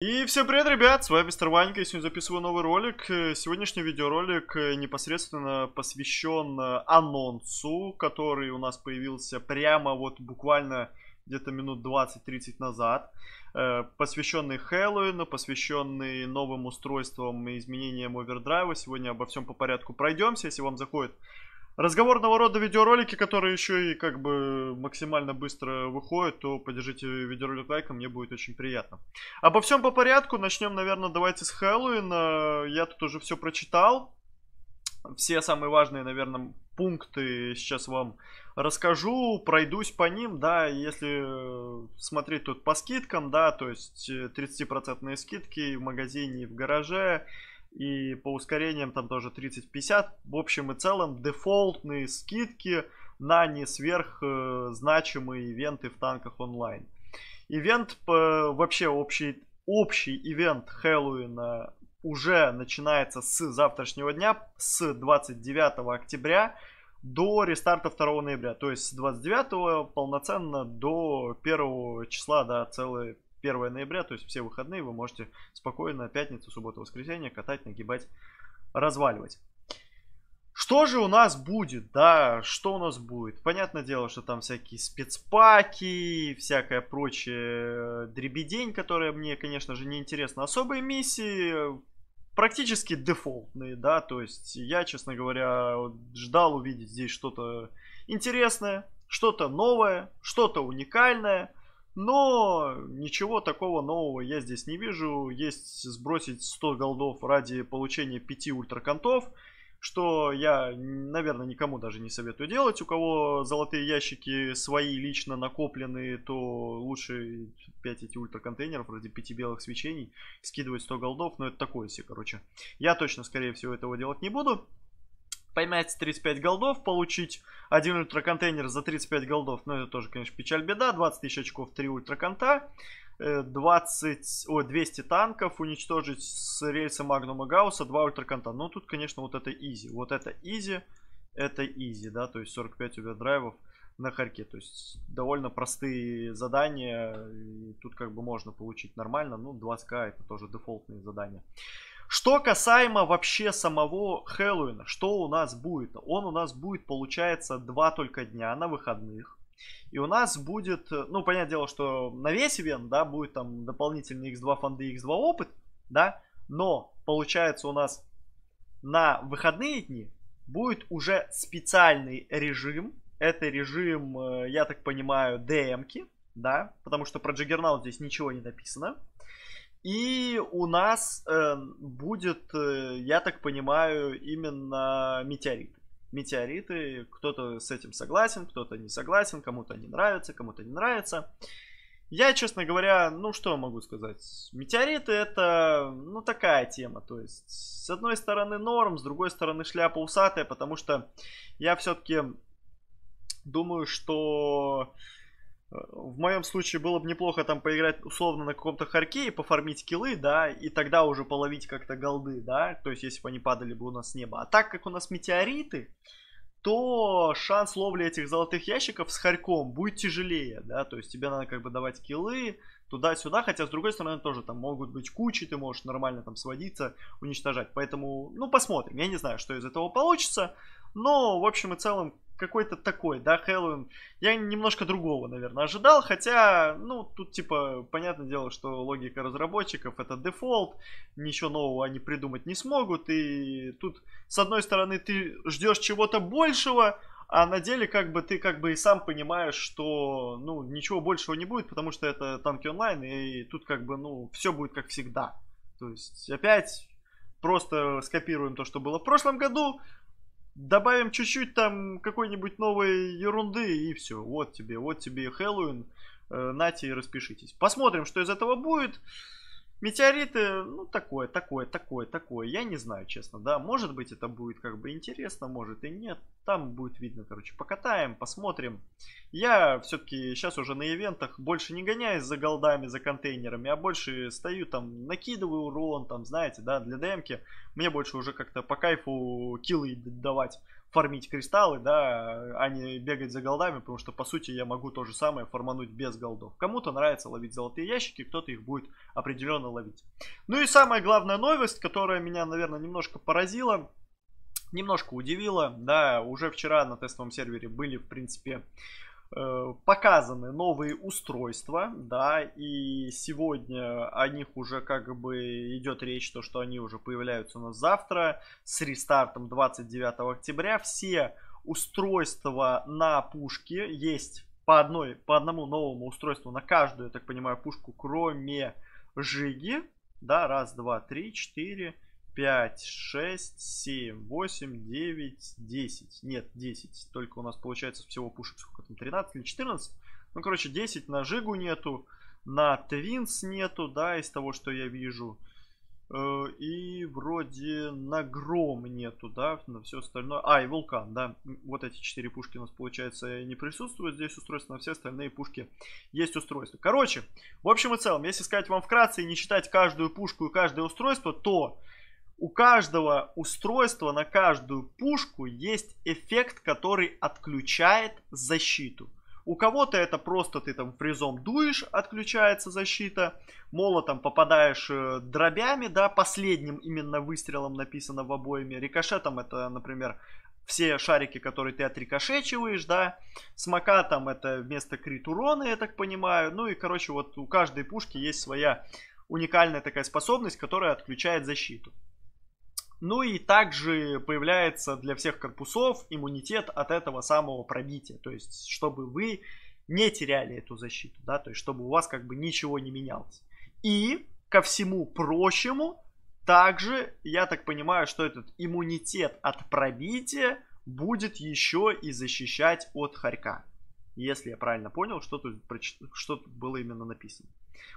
И всем привет, ребят, с вами Мистер Ванька, я сегодня записываю новый ролик. Э, сегодняшний видеоролик э, непосредственно посвящен э, анонсу, который у нас появился прямо вот буквально где-то минут 20-30 назад, посвященный Хэллоуину, посвященный новым устройствам и изменениям овердрайва. Сегодня обо всем по порядку пройдемся, если вам заходит разговорного рода видеоролики, которые еще и как бы максимально быстро выходят, то поддержите видеоролик лайком, мне будет очень приятно. Обо всем по порядку, начнем, наверное, давайте с Хэллоуина. Я тут уже все прочитал. Все самые важные, наверное, пункты сейчас вам расскажу, пройдусь по ним, да, если смотреть тут по скидкам, да, то есть 30% скидки в магазине и в гараже, и по ускорениям там тоже 30-50. В общем и целом дефолтные скидки на не сверхзначимые ивенты в танках онлайн. Ивент, вообще общий, общий ивент Хэллоуина уже начинается с завтрашнего дня, с 29 октября до рестарта 2 ноября. То есть с 29 полноценно до 1 числа, да, целые 1 ноября, то есть все выходные вы можете спокойно пятницу, субботу, воскресенье катать, нагибать, разваливать. Что же у нас будет, да, что у нас будет? Понятное дело, что там всякие спецпаки, всякая прочая дребедень, которая мне, конечно же, не интересна. Особые миссии практически дефолтные, да, то есть я, честно говоря, ждал увидеть здесь что-то интересное, что-то новое, что-то уникальное. Но ничего такого нового я здесь не вижу. Есть сбросить 100 голдов ради получения 5 ультраконтов. Что я, наверное, никому даже не советую делать. У кого золотые ящики свои лично накопленные, то лучше 5 эти ультраконтейнеров ради 5 белых свечений скидывать 100 голдов. Но это такое себе, короче. Я точно, скорее всего, этого делать не буду поймать 35 голдов, получить один ультраконтейнер за 35 голдов, ну это тоже, конечно, печаль беда, 20 тысяч очков, 3 ультраконта, 20, ой, 200 танков, уничтожить с рельса Магнума Гаусса, 2 ультраконта. Ну тут, конечно, вот это easy, вот это easy, это easy, да, то есть 45 овердрайвов на харьке. То есть довольно простые задания. И тут как бы можно получить нормально. Ну, 20к это тоже дефолтные задания. Что касаемо вообще самого Хэллоуина, что у нас будет? Он у нас будет, получается, два только дня на выходных. И у нас будет, ну, понятное дело, что на весь ивент, да, будет там дополнительный x2 фонды, x2 опыт, да, но получается у нас на выходные дни будет уже специальный режим. Это режим, э, я так понимаю, DM-ки, да, потому что про Джаггернаут здесь ничего не написано. И у нас э, будет, э, я так понимаю, именно метеориты. Метеориты, кто-то с этим согласен, кто-то не согласен, кому-то не нравится, кому-то не нравится. Я, честно говоря, ну что могу сказать? Метеориты это, ну такая тема. То есть, с одной стороны норм, с другой стороны шляпа усатая, потому что я все-таки думаю, что в моем случае было бы неплохо там поиграть условно на каком-то харке и пофармить килы, да, и тогда уже половить как-то голды, да, то есть если бы они падали бы у нас с неба. А так как у нас метеориты, то шанс ловли этих золотых ящиков с харьком будет тяжелее, да, то есть тебе надо как бы давать килы туда-сюда, хотя с другой стороны тоже там могут быть кучи, ты можешь нормально там сводиться, уничтожать, поэтому, ну, посмотрим, я не знаю, что из этого получится, но в общем и целом какой-то такой, да, Хэллоуин. Я немножко другого, наверное, ожидал, хотя, ну, тут, типа, понятное дело, что логика разработчиков это дефолт, ничего нового они придумать не смогут, и тут, с одной стороны, ты ждешь чего-то большего, а на деле, как бы, ты как бы и сам понимаешь, что, ну, ничего большего не будет, потому что это танки онлайн, и тут, как бы, ну, все будет как всегда. То есть, опять просто скопируем то, что было в прошлом году, добавим чуть-чуть там какой-нибудь новой ерунды и все. Вот тебе, вот тебе Хэллоуин. Э, нате и распишитесь. Посмотрим, что из этого будет. Метеориты, ну, такое, такое, такое, такое. Я не знаю, честно, да. Может быть, это будет как бы интересно, может и нет. Там будет видно, короче. Покатаем, посмотрим. Я все-таки сейчас уже на ивентах больше не гоняюсь за голдами, за контейнерами, а больше стою там, накидываю урон, там, знаете, да, для демки. Мне больше уже как-то по кайфу киллы давать. Фармить кристаллы, да, а не бегать за голдами, потому что, по сути, я могу то же самое формануть без голдов. Кому-то нравится ловить золотые ящики, кто-то их будет определенно ловить. Ну и самая главная новость, которая меня, наверное, немножко поразила, немножко удивила, да, уже вчера на тестовом сервере были, в принципе, показаны новые устройства, да, и сегодня о них уже как бы идет речь, то, что они уже появляются у нас завтра с рестартом 29 октября. Все устройства на пушке есть по, одной, по одному новому устройству на каждую, я так понимаю, пушку, кроме Жиги, да, раз, два, три, четыре, 5, 6, 7, 8, 9, 10. Нет, 10. Только у нас получается всего пушек сколько там, 13 или 14. Ну, короче, 10 на Жигу нету. На Твинс нету, да, из того, что я вижу. Э, и вроде на Гром нету, да, на все остальное. А, и Вулкан, да. Вот эти четыре пушки у нас, получается, не присутствуют здесь устройства, на все остальные пушки есть устройства. Короче, в общем и целом, если сказать вам вкратце и не читать каждую пушку и каждое устройство, то у каждого устройства на каждую пушку есть эффект, который отключает защиту. У кого-то это просто ты там фризом дуешь, отключается защита. Молотом попадаешь э, дробями, да, последним именно выстрелом написано в обоими. Рикошетом это, например, все шарики, которые ты отрикошечиваешь, да. Смокатом это вместо крит урона, я так понимаю. Ну и, короче, вот у каждой пушки есть своя уникальная такая способность, которая отключает защиту. Ну и также появляется для всех корпусов иммунитет от этого самого пробития. То есть, чтобы вы не теряли эту защиту, да, то есть, чтобы у вас как бы ничего не менялось. И ко всему прочему, также, я так понимаю, что этот иммунитет от пробития будет еще и защищать от хорька. Если я правильно понял, что тут, что тут было именно написано.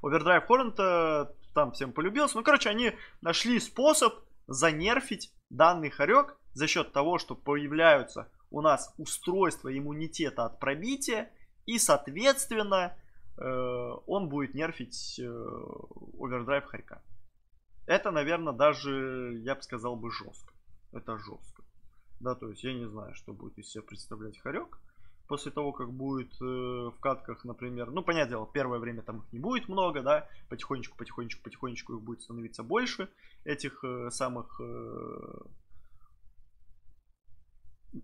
Overdrive Hornet там всем полюбился. Ну, короче, они нашли способ занерфить данный хорек за счет того, что появляются у нас устройства иммунитета от пробития, и, соответственно, э, он будет нерфить э, овердрайв хорька. Это, наверное, даже, я бы сказал бы, жестко. Это жестко. Да, то есть я не знаю, что будет из себя представлять хорек после того, как будет э, в катках, например, ну, понятное дело, первое время там их не будет много, да, потихонечку, потихонечку, потихонечку их будет становиться больше, этих э, самых э,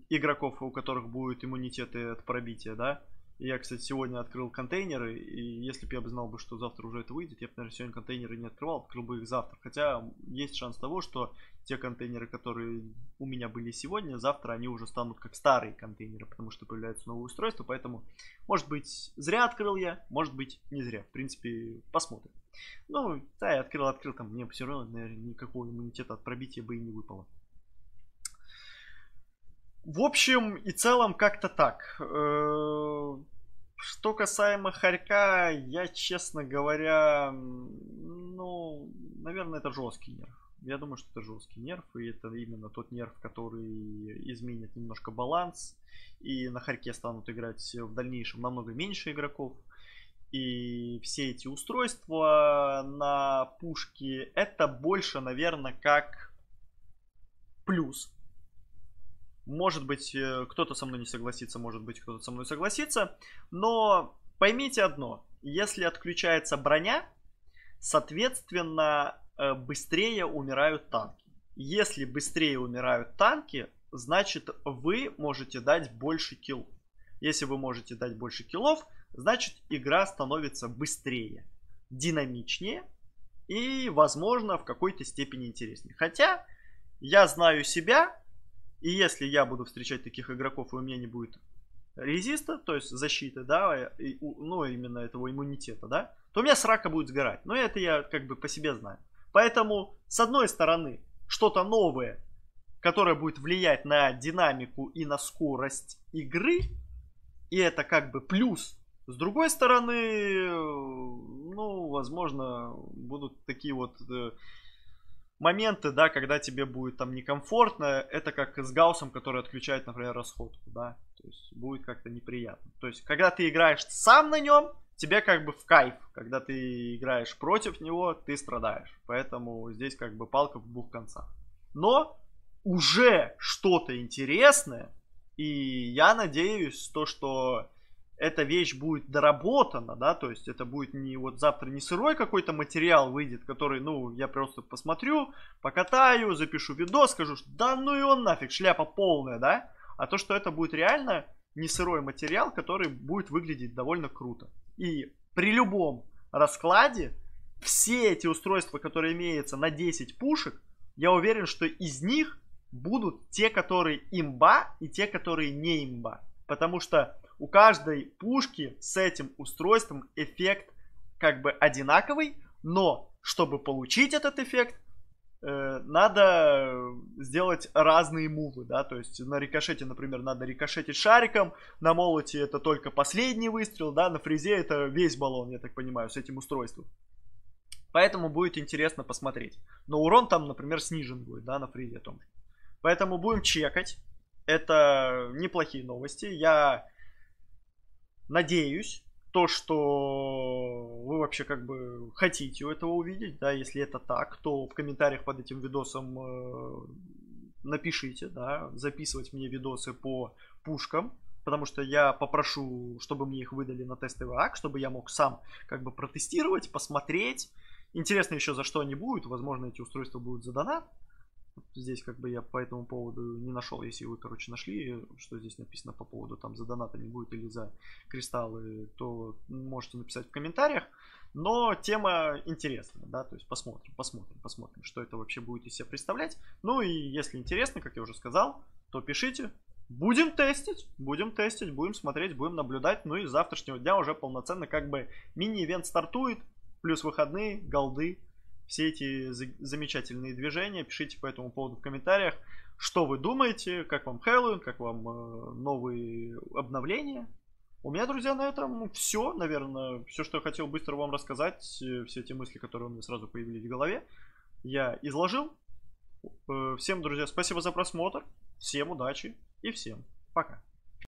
игроков, у которых будет иммунитеты от пробития, да, я, кстати, сегодня открыл контейнеры, и если бы я знал, бы, что завтра уже это выйдет, я бы, наверное, сегодня контейнеры не открывал, открыл бы их завтра. Хотя есть шанс того, что те контейнеры, которые у меня были сегодня, завтра они уже станут как старые контейнеры, потому что появляются новые устройства. Поэтому, может быть, зря открыл я, может быть, не зря. В принципе, посмотрим. Ну, да, я открыл, открыл, там мне все равно, наверное, никакого иммунитета от пробития бы и не выпало. В общем и целом как-то так. Что касаемо Харька, я, честно говоря, ну, наверное, это жесткий нерв. Я думаю, что это жесткий нерв, и это именно тот нерв, который изменит немножко баланс, и на Харьке станут играть в дальнейшем намного меньше игроков. И все эти устройства на пушке, это больше, наверное, как плюс может быть, э, кто-то со мной не согласится, может быть, кто-то со мной согласится. Но поймите одно. Если отключается броня, соответственно, э, быстрее умирают танки. Если быстрее умирают танки, значит, вы можете дать больше килл. Если вы можете дать больше киллов, значит, игра становится быстрее, динамичнее и, возможно, в какой-то степени интереснее. Хотя, я знаю себя, и если я буду встречать таких игроков, и у меня не будет резиста, то есть защиты, да, и, ну, именно этого иммунитета, да, то у меня срака будет сгорать. Но это я как бы по себе знаю. Поэтому, с одной стороны, что-то новое, которое будет влиять на динамику и на скорость игры, и это как бы плюс. С другой стороны, ну, возможно, будут такие вот э, моменты, да, когда тебе будет там некомфортно, это как с гаусом, который отключает, например, расходку, да, то есть будет как-то неприятно. То есть, когда ты играешь сам на нем, тебе как бы в кайф, когда ты играешь против него, ты страдаешь. Поэтому здесь как бы палка в двух концах. Но уже что-то интересное. И я надеюсь, то, что эта вещь будет доработана, да, то есть это будет не вот завтра не сырой какой-то материал выйдет, который, ну, я просто посмотрю, покатаю, запишу видос, скажу, что да ну и он нафиг, шляпа полная, да, а то, что это будет реально не сырой материал, который будет выглядеть довольно круто. И при любом раскладе все эти устройства, которые имеются на 10 пушек, я уверен, что из них будут те, которые имба и те, которые не имба. Потому что у каждой пушки с этим устройством эффект как бы одинаковый, но чтобы получить этот эффект, э, надо сделать разные мувы, да, то есть на рикошете, например, надо рикошетить шариком, на молоте это только последний выстрел, да, на фрезе это весь баллон, я так понимаю, с этим устройством. Поэтому будет интересно посмотреть. Но урон там, например, снижен будет, да, на фризе том же. Поэтому будем чекать. Это неплохие новости. Я надеюсь, то, что вы вообще как бы хотите этого увидеть, да, если это так, то в комментариях под этим видосом э, напишите, да, записывать мне видосы по пушкам, потому что я попрошу, чтобы мне их выдали на тестовый ак, чтобы я мог сам как бы протестировать, посмотреть. Интересно еще за что они будут, возможно эти устройства будут за донат, Здесь как бы я по этому поводу не нашел, если вы, короче, нашли, что здесь написано по поводу там за донаты не будет или за кристаллы, то можете написать в комментариях. Но тема интересная, да, то есть посмотрим, посмотрим, посмотрим, что это вообще будет из себя представлять. Ну и если интересно, как я уже сказал, то пишите. Будем тестить, будем тестить, будем смотреть, будем наблюдать. Ну и с завтрашнего дня уже полноценно как бы мини-ивент стартует, плюс выходные, голды, все эти замечательные движения. Пишите по этому поводу в комментариях, что вы думаете, как вам Хэллоуин, как вам э, новые обновления. У меня, друзья, на этом все, наверное, все, что я хотел быстро вам рассказать, э, все эти мысли, которые у меня сразу появились в голове, я изложил. Э, всем, друзья, спасибо за просмотр, всем удачи и всем пока.